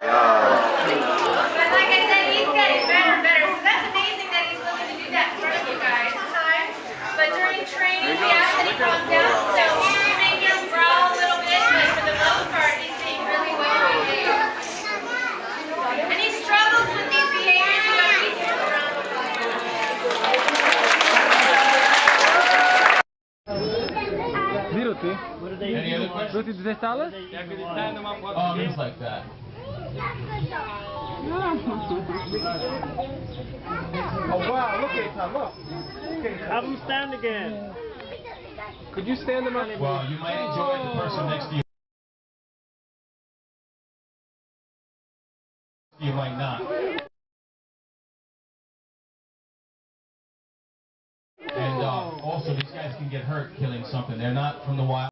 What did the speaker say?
But like I said, he's getting better and better. So that's amazing that he's willing to do that in front of you guys. Sometimes. But during training, we ask oh, that Oh, things like that. Oh wow, look at him, look. Have them stand again. Could you stand him up? Well, you might enjoy the person next to you. You might not. And uh, also, these guys can get hurt killing something. They're not from the wild.